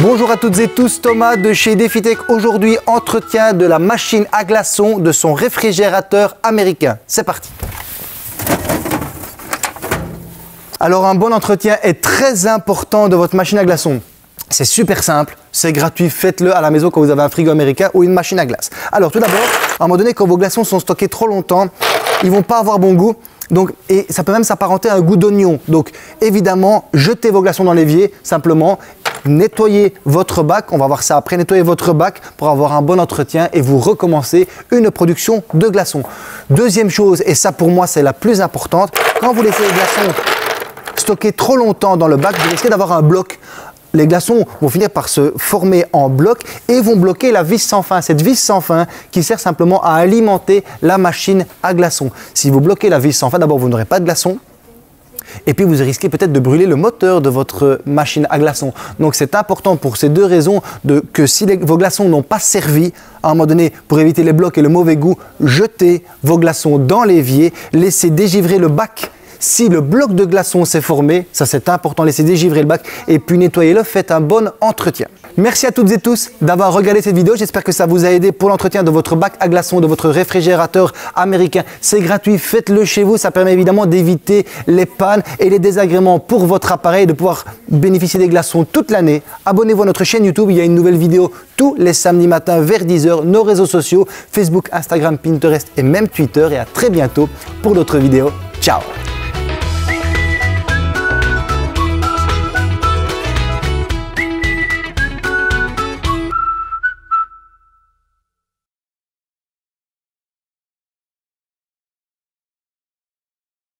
Bonjour à toutes et tous, Thomas de chez DefiTech. Aujourd'hui, entretien de la machine à glaçons de son réfrigérateur américain. C'est parti. Alors un bon entretien est très important de votre machine à glaçons. C'est super simple, c'est gratuit, faites-le à la maison quand vous avez un frigo américain ou une machine à glace. Alors tout d'abord, à un moment donné, quand vos glaçons sont stockés trop longtemps, ils vont pas avoir bon goût. Donc, et ça peut même s'apparenter à un goût d'oignon. Donc évidemment, jetez vos glaçons dans l'évier simplement nettoyez votre bac, on va voir ça après, nettoyez votre bac pour avoir un bon entretien et vous recommencez une production de glaçons. Deuxième chose, et ça pour moi c'est la plus importante, quand vous laissez les glaçons stocker trop longtemps dans le bac, vous risquez d'avoir un bloc les glaçons vont finir par se former en bloc et vont bloquer la vis sans fin. Cette vis sans fin qui sert simplement à alimenter la machine à glaçons. Si vous bloquez la vis sans fin, d'abord vous n'aurez pas de glaçons et puis vous risquez peut-être de brûler le moteur de votre machine à glaçons. Donc c'est important pour ces deux raisons que si vos glaçons n'ont pas servi, à un moment donné, pour éviter les blocs et le mauvais goût, jetez vos glaçons dans l'évier, laissez dégivrer le bac si le bloc de glaçons s'est formé, ça c'est important, laissez dégivrer le bac et puis nettoyez-le, faites un bon entretien. Merci à toutes et tous d'avoir regardé cette vidéo. J'espère que ça vous a aidé pour l'entretien de votre bac à glaçons, de votre réfrigérateur américain. C'est gratuit, faites-le chez vous. Ça permet évidemment d'éviter les pannes et les désagréments pour votre appareil, de pouvoir bénéficier des glaçons toute l'année. Abonnez-vous à notre chaîne YouTube. Il y a une nouvelle vidéo tous les samedis matins vers 10h. Nos réseaux sociaux, Facebook, Instagram, Pinterest et même Twitter. Et à très bientôt pour d'autres vidéos. Ciao